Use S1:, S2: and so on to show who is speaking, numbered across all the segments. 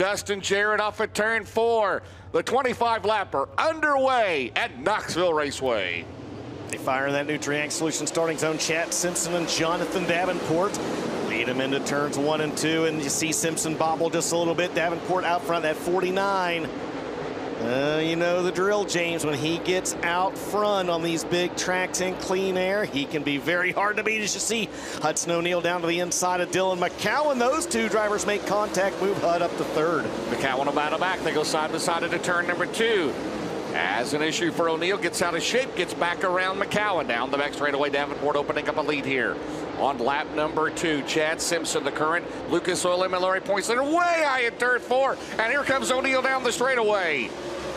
S1: Dustin Jarrett off at turn four. The 25 lapper underway at Knoxville Raceway.
S2: They fire in that Nutrien Solution starting zone. Chad Simpson and Jonathan Davenport lead them into turns one and two. And you see Simpson bobble just a little bit. Davenport out front at 49. Uh, you know the drill, James. When he gets out front on these big tracks in clean air, he can be very hard to beat. As you see, Hudson O'Neal down to the inside of Dylan McCowan. Those two drivers make contact, move Hud up to third.
S1: McCowan will battle back. They go side by side into turn number two. As an issue for O'Neal, gets out of shape, gets back around McCowan down the back straightaway. Davenport opening up a lead here. On lap number two, Chad Simpson, the current Lucas Oil and Larry points leader, way high at third four. And here comes O'Neal down the straightaway.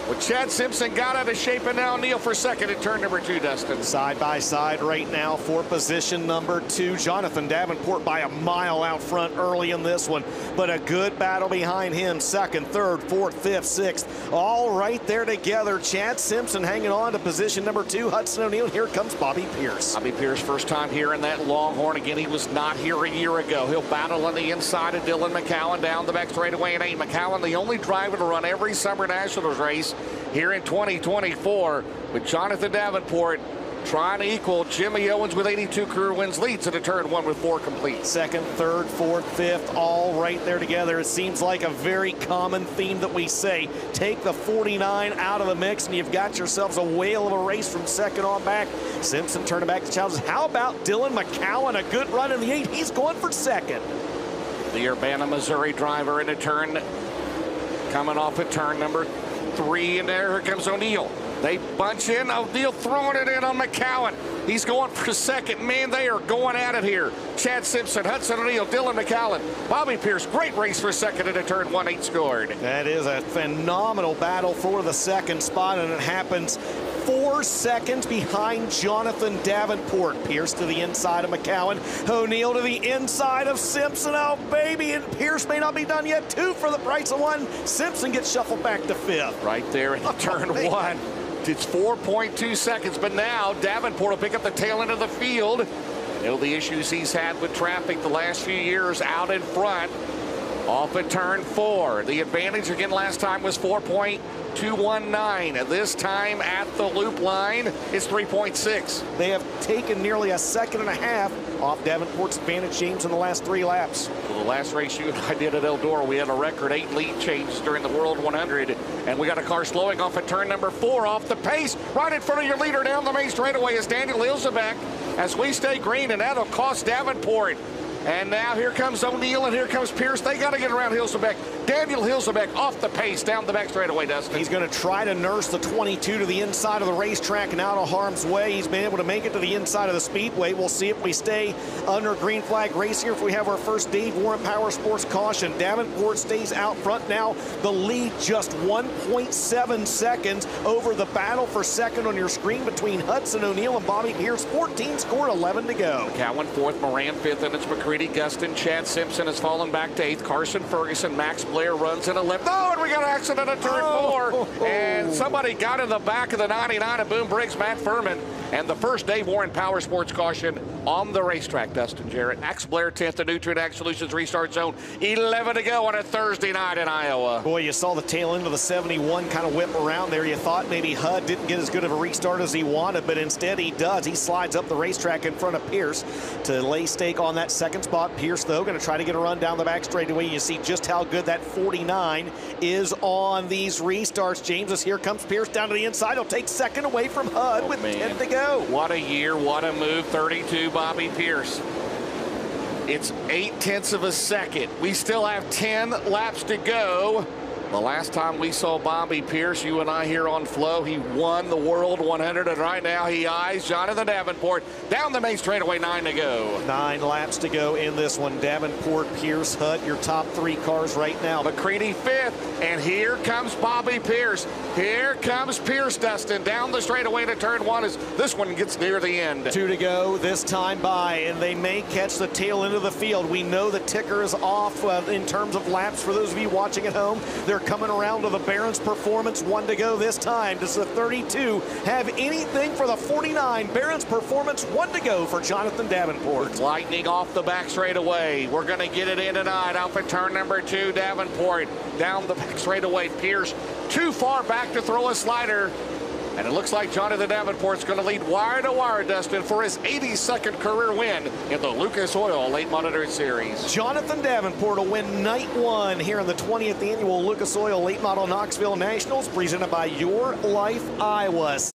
S1: Well, Chad Simpson got out of shape and now Neal for second at turn number two, Dustin.
S2: Side by side right now for position number two. Jonathan Davenport by a mile out front early in this one, but a good battle behind him. Second, third, fourth, fifth, sixth, all right there together. Chad Simpson hanging on to position number two. Hudson O'Neal, Here comes Bobby Pierce.
S1: Bobby Pierce, first time here in that Longhorn. Again, he was not here a year ago. He'll battle on the inside of Dylan McCowan down the back straightaway and eight. McCowan, the only driver to run every Summer Nationals race here in 2024 with Jonathan Davenport trying to equal Jimmy Owens with 82 career wins leads into turn one with four complete.
S2: Second, third, fourth, fifth, all right there together. It seems like a very common theme that we say. Take the 49 out of the mix and you've got yourselves a whale of a race from second on back. Simpson turning back to challenges. How about Dylan McCowan? A good run in the eight. He's going for second.
S1: The Urbana, Missouri driver in a turn coming off at turn number three, and there comes O'Neal. They bunch in. O'Neal throwing it in on McCowan. He's going for second. Man, they are going at it here. Chad Simpson, Hudson O'Neal, Dylan McCowan, Bobby Pierce. Great race for second at a turn one eight scored.
S2: That is a phenomenal battle for the second spot, and it happens four seconds behind Jonathan Davenport. Pierce to the inside of McCowan. O'Neal to the inside of Simpson. Oh, baby. And Pierce may not be done yet. Two for the price of one. Simpson gets shuffled back to fifth.
S1: Right there in oh, turn one. It's 4.2 seconds, but now Davenport will pick up the tail end of the field. You know the issues he's had with traffic the last few years out in front. Off at turn four. The advantage again last time was 4.219. This time at the loop line is 3.6.
S2: They have taken nearly a second and a half off Davenport's advantage, James, in the last three laps.
S1: Well, the last race you and I did at Eldora, we had a record eight lead changes during the World 100, and we got a car slowing off at turn number four off the pace. Right in front of your leader down the main straightaway is Daniel Hilsabeck as we stay green, and that'll cost Davenport and now here comes O'Neal and here comes Pierce. They got to get around Hilsabeck. Daniel Hilsabeck off the pace down the back straightaway, Dustin.
S2: He's going to try to nurse the 22 to the inside of the racetrack and out of harm's way. He's been able to make it to the inside of the speedway. We'll see if we stay under green flag race here. If we have our first Dave Warren Power Sports caution. Davenport stays out front now. The lead just 1.7 seconds over the battle for second on your screen between Hudson O'Neal and Bobby Pierce. 14 scored, 11 to go.
S1: Cowan fourth, Moran fifth, and it's McCready, Gustin, Chad Simpson has fallen back to eighth. Carson Ferguson, Max Blair runs in 11th. Oh, and we got an accident at turn oh. four. And somebody got in the back of the 99 of Boom Briggs, Matt Furman. And the first Dave Warren Power Sports caution on the racetrack, Dustin Jarrett. Max Blair 10th, the Nutrien Ag Solutions restart zone. 11 to go on a Thursday night in Iowa.
S2: Boy, you saw the tail end of the 71 kind of whip around there. You thought maybe Hud didn't get as good of a restart as he wanted, but instead he does. He slides up the racetrack in front of Pierce to lay stake on that second spot. Pierce, though, going to try to get a run down the back straightaway. You see just how good that 49 is on these restarts. James, here comes Pierce down to the inside. He'll take second away from Hud oh, with man. 10 to go.
S1: What a year, what a move, 32 Bobby Pierce. It's eight tenths of a second. We still have 10 laps to go. The last time we saw Bobby Pierce, you and I here on Flo, he won the World 100, and right now he eyes Jonathan Davenport down the main straightaway, nine to go.
S2: Nine laps to go in this one. Davenport, Pierce, Hud, your top three cars right now.
S1: McCready fifth, and here comes Bobby Pierce. Here comes Pierce, Dustin, down the straightaway to turn one as this one gets near the end.
S2: Two to go this time by, and they may catch the tail end of the field. We know the ticker is off uh, in terms of laps for those of you watching at home. They're coming around to the Barons Performance. One to go this time. Does the 32 have anything for the 49? Barons Performance, one to go for Jonathan Davenport.
S1: Lightning off the back straight away. We're going to get it in tonight. Out for turn number two, Davenport. Down the back straight away. Pierce too far back to throw a slider. And it looks like Jonathan Davenport's going to lead wire to wire, Dustin, for his 82nd career win in the Lucas Oil Late Model Series.
S2: Jonathan Davenport will win night one here in the 20th annual Lucas Oil Late Model Knoxville Nationals, presented by Your Life Iowa.